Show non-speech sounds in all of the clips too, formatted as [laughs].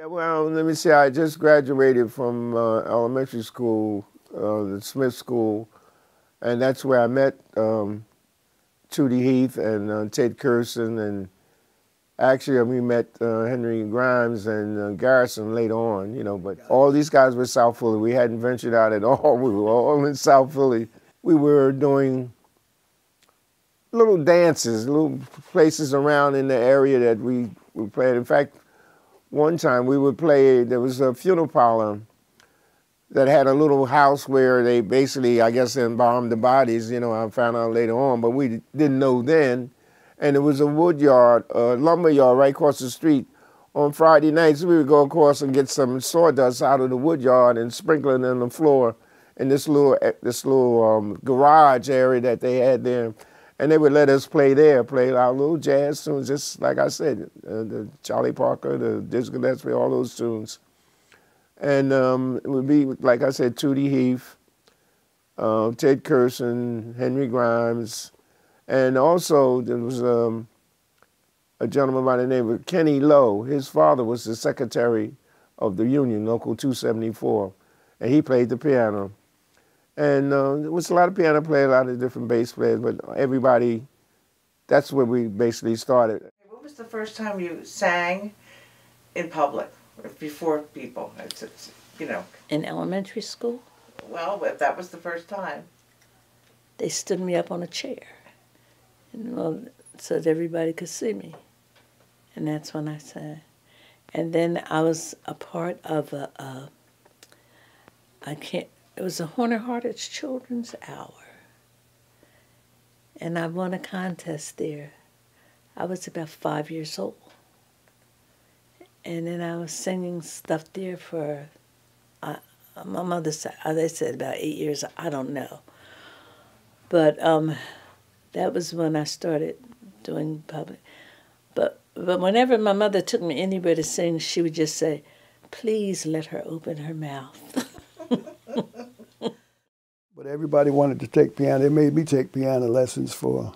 Yeah, well, let me see. I just graduated from uh, elementary school, uh, the Smith School, and that's where I met um, Tootie Heath and uh, Ted Curson, and actually we met uh, Henry Grimes and uh, Garrison later on, you know. But all these guys were South Philly. We hadn't ventured out at [laughs] all. We were all in South Philly. We were doing little dances, little places around in the area that we, we played. In fact, one time we would play, there was a funeral parlor that had a little house where they basically, I guess, embalmed the bodies. You know, I found out later on, but we didn't know then. And it was a wood yard, a lumber yard right across the street. On Friday nights, we would go across and get some sawdust out of the wood yard and sprinkle it on the floor in this little this little um, garage area that they had there and they would let us play there, play our little jazz tunes, just like I said, uh, the Charlie Parker, the Dizzy Gillespie, all those tunes. And um, it would be, like I said, Tootie Heath, uh, Ted Curson, Henry Grimes, and also there was um, a gentleman by the name of Kenny Lowe. His father was the secretary of the Union, Local 274, and he played the piano. And uh, there was a lot of piano players, a lot of different bass players, but everybody, that's where we basically started. What was the first time you sang in public, before people? It's, it's, you know. In elementary school? Well, if that was the first time. They stood me up on a chair, and well, so that everybody could see me, and that's when I sang. And then I was a part of a, a I can't it was a Horn & Hardart Children's Hour. And I won a contest there. I was about five years old. And then I was singing stuff there for, uh, my mother said, uh, they said about eight years, I don't know. But um, that was when I started doing public. But, but whenever my mother took me anywhere to sing, she would just say, please let her open her mouth. [laughs] [laughs] but everybody wanted to take piano. They made me take piano lessons for,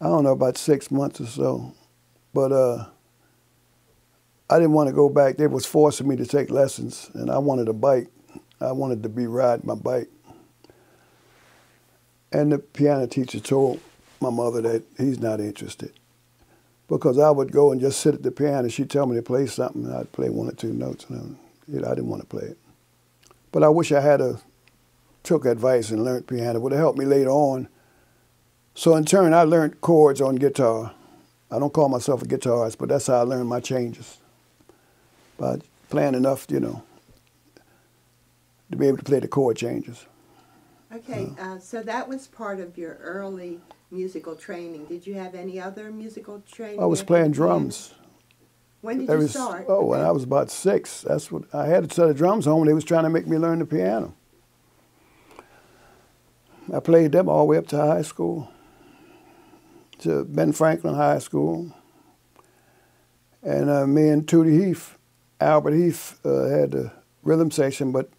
I don't know, about six months or so. But uh, I didn't want to go back. They was forcing me to take lessons, and I wanted a bike. I wanted to be riding my bike. And the piano teacher told my mother that he's not interested. Because I would go and just sit at the piano, she'd tell me to play something, and I'd play one or two notes, and I, I didn't want to play it. But I wish I had a, took advice and learned piano. It would have helped me later on. So in turn, I learned chords on guitar. I don't call myself a guitarist, but that's how I learned my changes. By playing enough, you know, to be able to play the chord changes. Okay, uh, so that was part of your early musical training. Did you have any other musical training? I was playing drums. When did you start? Oh, when I was about six. That's what I had a set of drums home. And they was trying to make me learn the piano. I played them all the way up to high school, to Ben Franklin High School. And uh, me and Tootie Heath, Albert Heath, uh, had the rhythm section, but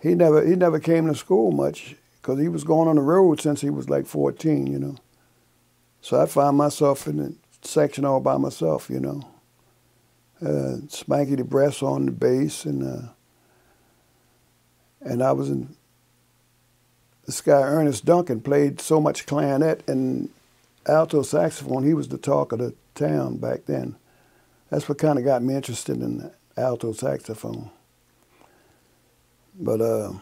he never he never came to school much because he was going on the road since he was like 14, you know. So I found myself in the section all by myself, you know uh, Spanky DeBrest on the bass, and uh, and I was in. This guy Ernest Duncan played so much clarinet and alto saxophone. He was the talk of the town back then. That's what kind of got me interested in alto saxophone. But uh,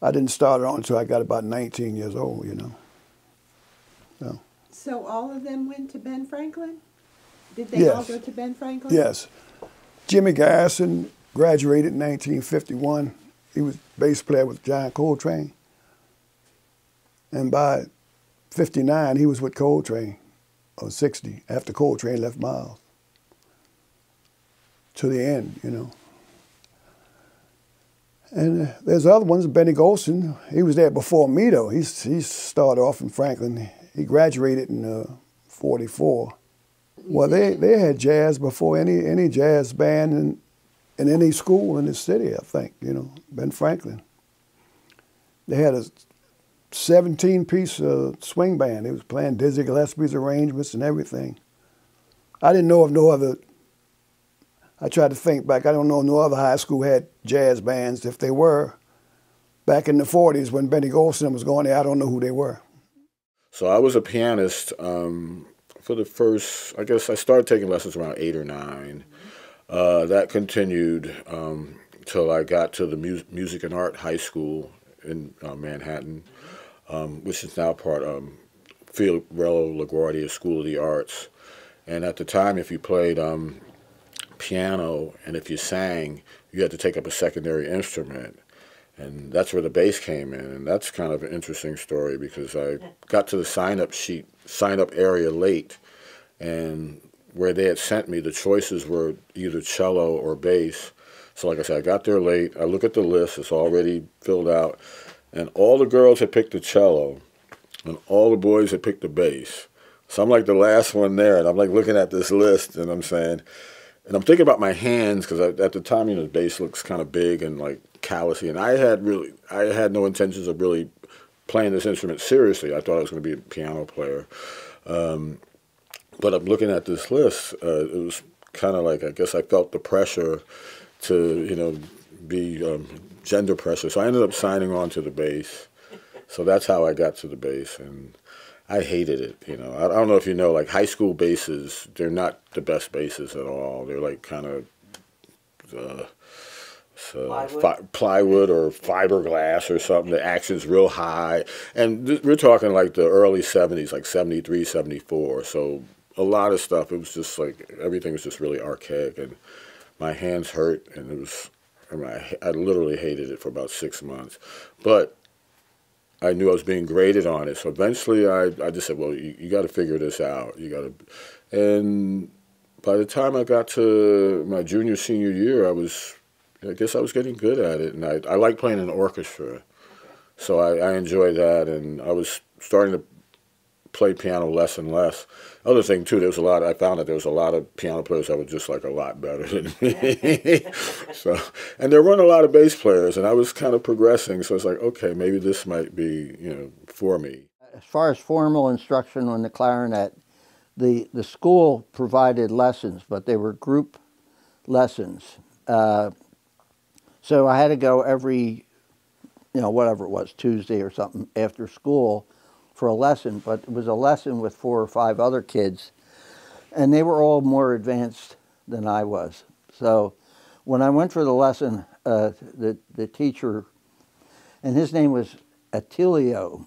I didn't start it on until I got about 19 years old, you know. So. So all of them went to Ben Franklin? Did they yes. all go to Ben Franklin? Yes. Jimmy Garrison graduated in 1951. He was bass player with John Coltrane. And by 59, he was with Coltrane, or 60, after Coltrane left Miles. To the end, you know. And uh, there's other ones, Benny Golson. He was there before me, though. He's, he started off in Franklin. He graduated in uh, 44. Well, they, they had jazz before any any jazz band in, in any school in the city, I think, you know, Ben Franklin. They had a 17 piece uh, swing band. They was playing Dizzy Gillespie's arrangements and everything. I didn't know of no other. I tried to think back. I don't know no other high school had jazz bands. If they were, back in the 40s when Benny Golson was going there, I don't know who they were. So I was a pianist um, for the first, I guess I started taking lessons around eight or nine. Uh, that continued um, I got to the Mu- Music and Art High School in uh, Manhattan, um, which is now part of um, Fiorello LaGuardia School of the Arts. And at the time, if you played um, piano and if you sang, you had to take up a secondary instrument. And that's where the bass came in. And that's kind of an interesting story because I got to the sign up sheet, sign up area late. And where they had sent me, the choices were either cello or bass. So, like I said, I got there late. I look at the list, it's already filled out. And all the girls had picked the cello, and all the boys had picked the bass. So I'm like the last one there, and I'm like looking at this list, and I'm saying, and I'm thinking about my hands because at the time, you know, the bass looks kind of big and like callousy, and I had really, I had no intentions of really playing this instrument seriously. I thought I was going to be a piano player, um, but I'm looking at this list. Uh, it was kind of like I guess I felt the pressure to, you know, be um, gender pressure. So I ended up signing on to the bass. So that's how I got to the bass, and I hated it. You know, I, I don't know if you know, like high school basses, they're not the best basses at all. They're like kind of uh, so Plywood? fi- plywood or fiberglass or something. The action's real high, and th- we're talking like the early '70s, like '73, '74. So a lot of stuff. It was just like everything was just really archaic, and my hands hurt, and it was. I mean, I, I literally hated it for about six months, but I knew I was being graded on it. So eventually I, I just said, well, you, you got to figure this out. You got to. And by the time I got to my junior, senior year, I was, I guess I was getting good at it. And I, I like playing in an orchestra. So I, I enjoyed that. And I was starting to play piano less and less. Other thing too, there was a lot. I found that there was a lot of piano players that were just like a lot better than me. [laughs] so, and there weren't a lot of bass players, and I was kind of progressing. So it's like, okay, maybe this might be, you know, for me. As far as formal instruction on the clarinet, the the school provided lessons, but they were group lessons. Uh, so I had to go every, you know, whatever it was, Tuesday or something after school for a lesson, but it was a lesson with four or five other kids, and they were all more advanced than I was. So when I went for the lesson, uh, the, the teacher, and his name was Attilio,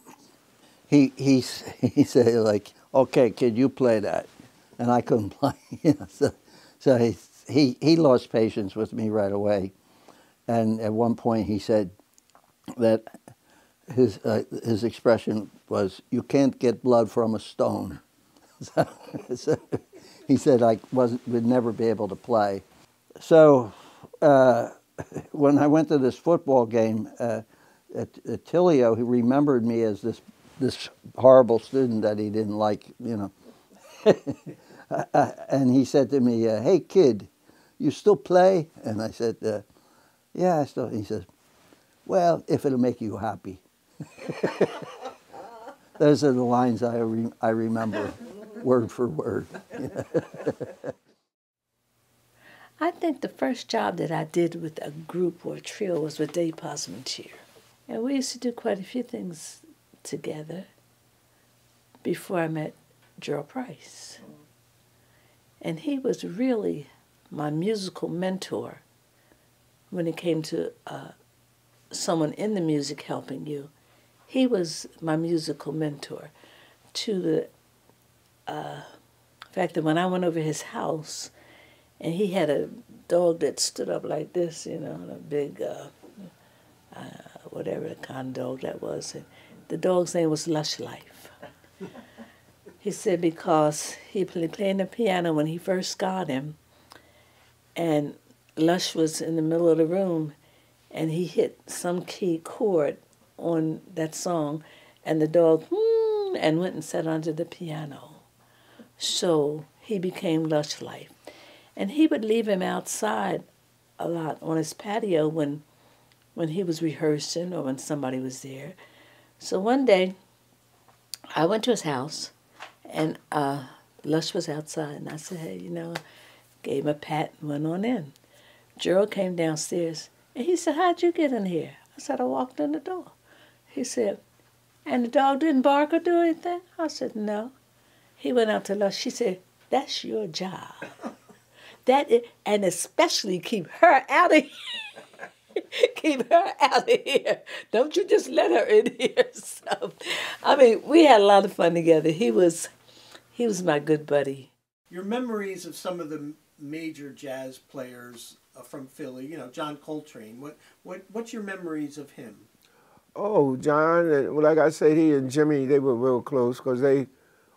he, he, [laughs] he said, like, okay, kid, you play that. And I couldn't [laughs] play. So so he, he, he lost patience with me right away. And at one point he said that his, uh, his expression was, you can't get blood from a stone. [laughs] So, so he said I wasn't, would never be able to play. So uh, [laughs] when I went to this football game, uh, at, at Tilio, he remembered me as this, this horrible student that he didn't like, you know. [laughs] and he said to me, uh, hey kid, you still play? And I said, uh, yeah, I still. He says, well, if it'll make you happy. [laughs] Those are the lines I, re- I remember, word for word. [laughs] I think the first job that I did with a group or a trio was with Dave Posmentier. And we used to do quite a few things together before I met Gerald Price. And he was really my musical mentor when it came to uh, someone in the music helping you. He was my musical mentor to the uh, fact that when I went over his house, and he had a dog that stood up like this, you know, a big, uh, uh, whatever kind of dog that was. And the dog's name was Lush Life. he said because he played playing the piano when he first got him, and Lush was in the middle of the room, and he hit some key chord on that song, and the dog hmm, and went and sat under the piano. So he became Lush Life. And he would leave him outside a lot on his patio when when he was rehearsing or when somebody was there. So one day I went to his house and uh, Lush was outside, and I said, hey, you know, gave him a pat and went on in. Gerald came downstairs, and he said, how'd you get in here? I said, I walked in the door. He said, and the dog didn't bark or do anything? I said, no. He went out to Lush. She said, that's your job. That is, and especially keep her out of here. [laughs] keep her out of here. Don't you just let her in here. [laughs] So, I mean, we had a lot of fun together. He was, he was my good buddy. Your memories of some of the major jazz players uh, from Philly, you know, John Coltrane. What what what's your memories of him? Oh, John, and like I said, he and Jimmy, they were real close because they,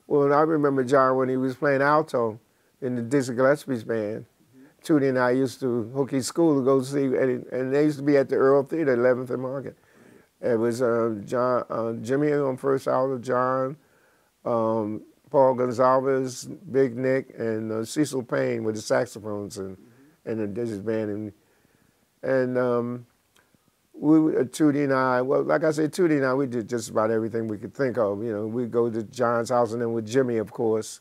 well, I remember John when he was playing alto in the Dizzy Gillespie's band. Tootie and I used to hook his school to go see, and, and they used to be at the Earle Theater, 11th and Market. It was uh, John, uh, Jimmy on first alto, John, um, Paul Gonsalves, Big Nick, and uh, Cecil Payne with the saxophones and, and the Dizzy's band. And, and um, we, uh, and I, well, like I said, Tootie and I, we did just about everything we could think of. You know, we'd go to John's house, and then with Jimmy, of course,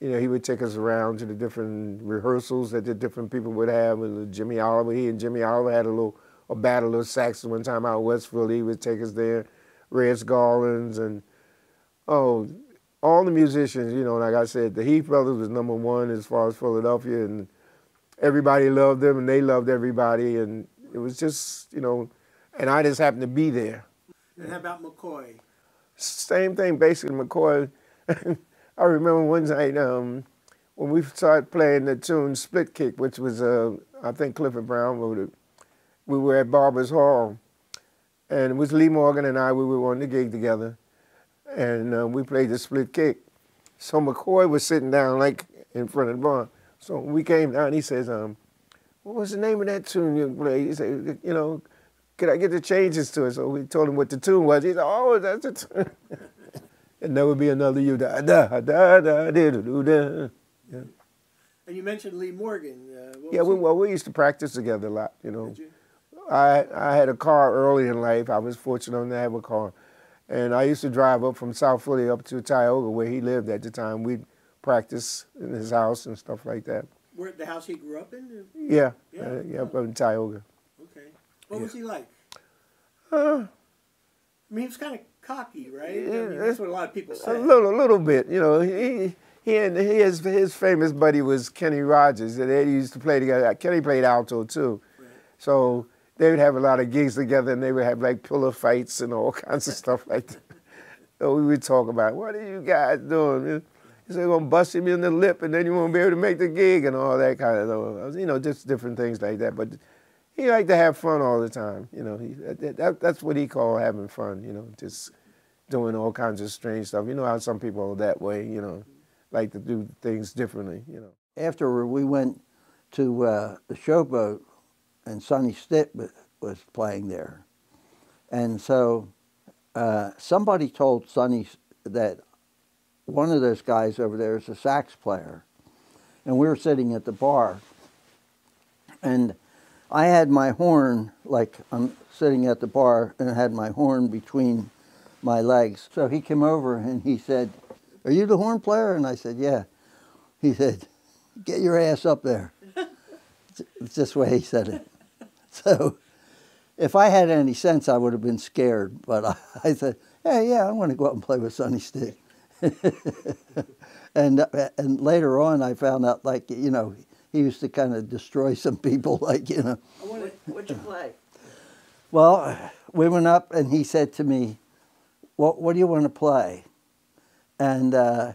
you know, he would take us around to the different rehearsals that the different people would have. With Jimmy Oliver, he and Jimmy Oliver had a little a battle of sax one time out in Westfield. He would take us there. Reds Garlands and oh, all the musicians. You know, like I said, the Heath Brothers was number one as far as Philadelphia, and everybody loved them, and they loved everybody, and it was just you know, and I just happened to be there. And how about McCoy? Same thing, basically. McCoy. [laughs] I remember one night um, when we started playing the tune "Split Kick," which was uh, I think Clifford Brown wrote it. We were at Barbers Hall, and it was Lee Morgan and I. We were on the gig together, and uh, we played the split kick. So McCoy was sitting down like in front of the bar. So we came down, he says, um, "What was the name of that tune you played?" He said, "You know." Could I get the changes to it? So we told him what the tune was. He said, "Oh, that's the tune." and there would be another you da da da da da da da. Yeah, And you mentioned Lee Morgan. Uh, yeah. We, well, we used to practice together a lot. You know, Did you? I I had a car early in life. I was fortunate enough to have a car, and I used to drive up from South Philly up to Tioga where he lived at the time. We'd practice in his house and stuff like that. Where the house he grew up in? Yeah, Yeah. uh, yeah, up in Tioga. Okay. What was he like? Uh, I mean, he was kind of cocky, right? I mean, that's what a lot of people say. a little, a little bit. You know, he he and his his famous buddy was Kenny Rogers, and they used to play together. Kenny played alto too, so they would have a lot of gigs together, and they would have like pillow fights and all [laughs] kinds of stuff like that. So we would talk about what are you guys doing? He said, "Gonna bust him in the lip, and then you won't be able to make the gig, and all that kind of, you know, just different things like that." But he liked to have fun all the time. You know, he, that, that, that's what he called having fun. You know, just doing all kinds of strange stuff. You know how some people are that way. You know, like to do things differently. You know. Afterward, we went to uh, the Showboat, and Sonny Stitt was playing there. And so uh, somebody told Sonny that one of those guys over there is a sax player. And we were sitting at the bar. And I had my horn, like I'm sitting at the bar, and I had my horn between my legs. So he came over and he said, Are you the horn player? And I said, Yeah. He said, Get your ass up there. It's just the way he said it. So if I had any sense, I would have been scared. But I, I said, Yeah, yeah, I want to go out and play with Sonny Stitt. [laughs] and and later on, I found out like you know he used to kind of destroy some people, [laughs] like you know. What, what'd you play? Well, we went up and he said to me, "What what do you want to play?" And uh,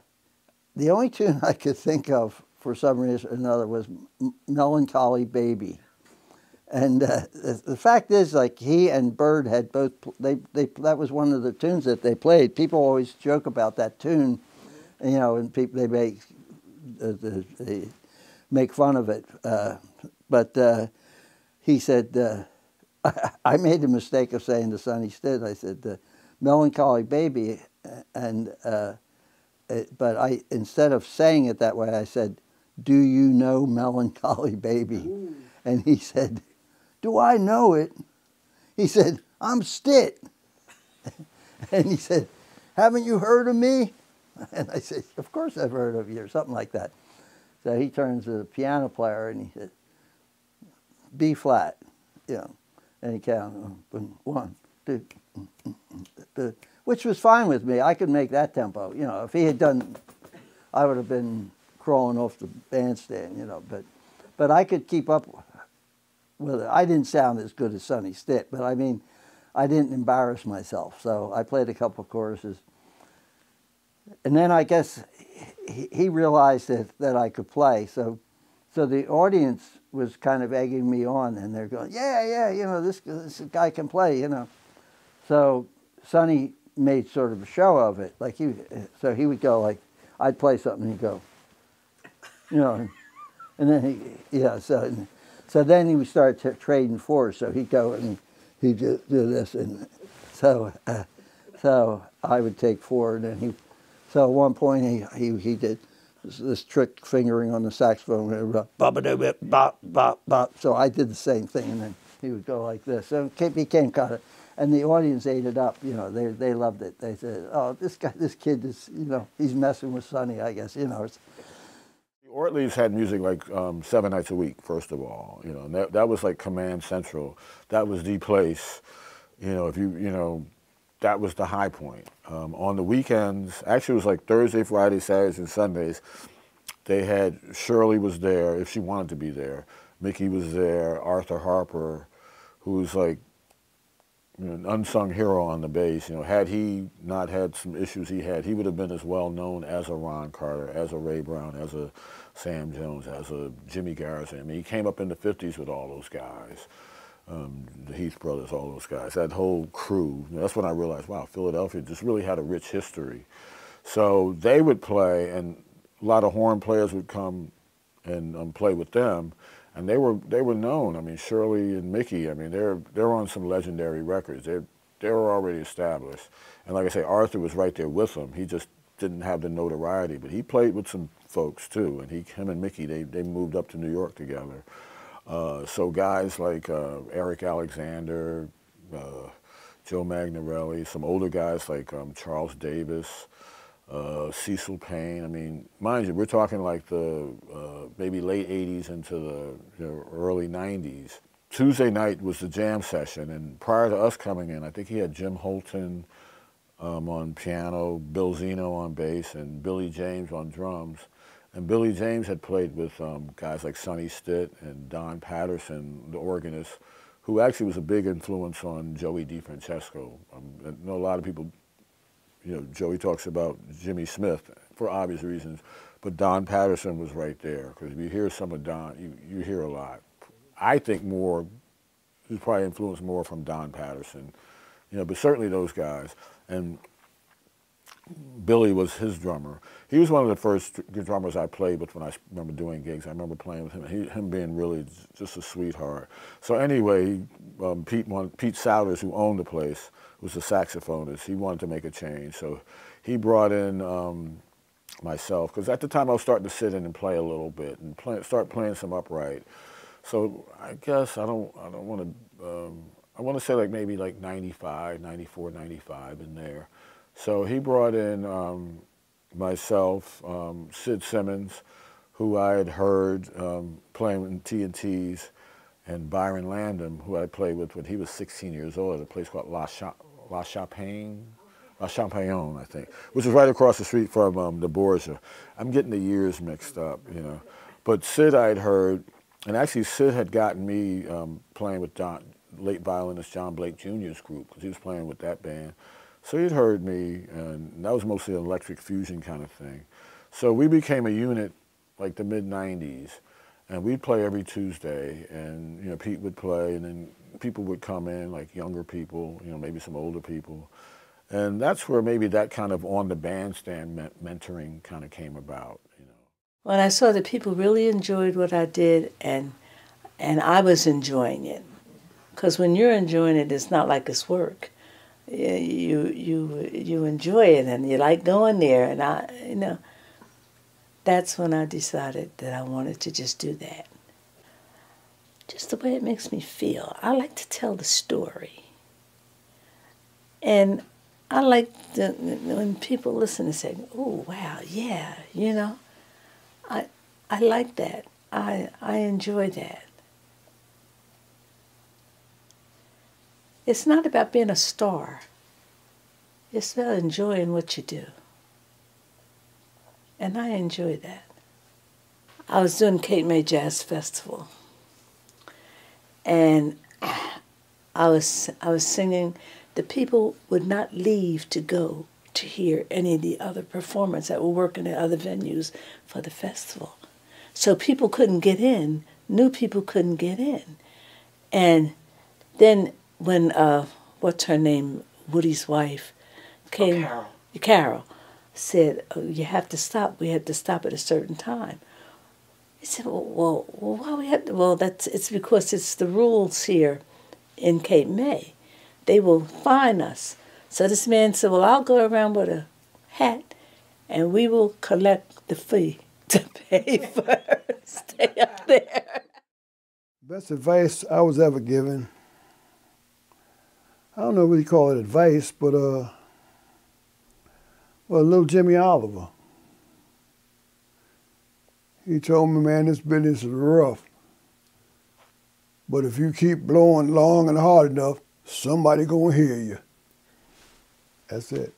the only tune [laughs] I could think of for some reason or another was M- "Melancholy Baby." And uh, the, the fact is, like he and Bird had both they they that was one of the tunes that they played. People always joke about that tune, you know, and people they make uh, the, they make fun of it. Uh, but uh, he said, uh, I, [laughs] I made the mistake of saying to Sonny Stitt, I said, the melancholy baby, and uh, it, but I instead of saying it that way, I said, "Do you know melancholy baby?" And he said, "Do I know it?" He said, "I'm Stitt," [laughs] and he said, "Haven't you heard of me?" [laughs] And I said, Of course I've heard of you, or something like that. So he turns to the piano player and he said, B flat, you know. And he counted one, two, two, which was fine with me. I could make that tempo. You know, if he had done, I would have been crawling off the bandstand, you know. But, but I could keep up it. I didn't sound as good as Sonny Stitt, but I mean, I didn't embarrass myself. So I played a couple choruses. And then I guess he, he realized that, that I could play. So, so the audience was kind of egging me on, and they're going, "Yeah, yeah, you know, this this guy can play," you know. So Sonny made sort of a show of it, like he. So he would go like, I'd play something, and he'd go, you know, and then he, yeah. So, so then he would start trading fours. So he'd go and he'd do, do this, and so, uh, so I would take four, and then he. So at one point he he, he did this, this trick fingering on the saxophone, bop bop bop. So I did the same thing, and then he would go like this. So it became kind of, and the audience ate it up. You know, they they loved it. They said, "Oh, this guy, this kid is, you know, he's messing with Sonny." I guess you know. Ortlieb's had music like um, seven nights a week. First of all, you know, and that that was like Command Central. That was the place. You know, if you you know, that was the high point. Um, on the weekends, actually, it was like Thursday, Friday, Saturdays, and Sundays. They had Shirley was there if she wanted to be there. Mickey was there. Arthur Harper, who was like an unsung hero on the bass. You know, had he not had some issues he had, he would have been as well known as a Ron Carter, as a Ray Brown, as a Sam Jones, as a Jimmy Garrison. I mean, he came up in the 50s with all those guys um, the Heath brothers, all those guys, that whole crew. That's when I realized, wow, Philadelphia just really had a rich history. So they would play, and a lot of horn players would come and um, play with them, and they were they were known. I mean, Shirley and Mickey. I mean, they're they're on some legendary records. They they were already established, and like I say, Arthur was right there with them. He just didn't have the notoriety, but he played with some folks too, and he him and Mickey they they moved up to New York together. Uh, so guys like uh, Eric Alexander, uh, Joe Magnarelli, some older guys like um, Charles Davis, uh, Cecil Payne. I mean, mind you, we're talking like the uh, maybe late 80s into the you know, early 90s. Tuesday night was the jam session, and prior to us coming in, I think he had Jim Holton um, on piano, Bill Zeno on bass, and Billy James on drums. And Billy James had played with um, guys like Sonny Stitt and Don Patterson, the organist, who actually was a big influence on Joey DeFrancesco. Um, I know a lot of people, you know, Joey talks about Jimmy Smith for obvious reasons, but Don Patterson was right there because if you hear some of Don, you, you hear a lot. I think more, he's probably influenced more from Don Patterson, you know, but certainly those guys. And Billy was his drummer. He was one of the first drummers I played with when I remember doing gigs. I remember playing with him. He, him being really just a sweetheart. So anyway, um, Pete, Pete Souders, who owned the place, was a saxophonist. He wanted to make a change, so he brought in um, myself because at the time I was starting to sit in and play a little bit and play, start playing some upright. So I guess I don't I don't want to um, I want to say like maybe like 95, 94, 95 in there. So he brought in um, myself, um, Sid Simmons, who I had heard um, playing in T&Ts, and Byron Landham, who I played with when he was 16 years old at a place called La, Cha- La Champagne, La Champagne, I think, which is right across the street from um, the Borgia. I'm getting the years mixed up, you know. But Sid I had heard, and actually Sid had gotten me um, playing with late violinist John Blake Jr.'s group, because he was playing with that band. So he'd heard me, and that was mostly an electric fusion kind of thing. So we became a unit like the mid 90s, and we'd play every Tuesday, and you know Pete would play, and then people would come in, like younger people, you know maybe some older people, and that's where maybe that kind of on the bandstand mentoring kind of came about. You know. When I saw that people really enjoyed what I did, and and I was enjoying it, because when you're enjoying it, it's not like it's work you you you enjoy it and you like going there and I you know that's when I decided that I wanted to just do that. Just the way it makes me feel. I like to tell the story. And I like the, when people listen and say, "Oh, wow, yeah," you know. I I like that. I I enjoy that. It's not about being a star. It's about enjoying what you do. And I enjoy that. I was doing Cape May Jazz Festival. And I was I was singing the people would not leave to go to hear any of the other performers that were working at other venues for the festival. So people couldn't get in, new people couldn't get in. And then when uh, what's her name, Woody's wife, came, Carol. Carol said, oh, "You have to stop. We have to stop at a certain time." He said, "Well, well, well why we have to? Well, that's it's because it's the rules here in Cape May. They will fine us." So this man said, "Well, I'll go around with a hat, and we will collect the fee [laughs] to pay for [laughs] stay up there." Best advice I was ever given. I don't know what you call it advice, but uh, well, little Jimmy Oliver. He told me, man, this business is rough. But if you keep blowing long and hard enough, somebody gonna hear you. That's it.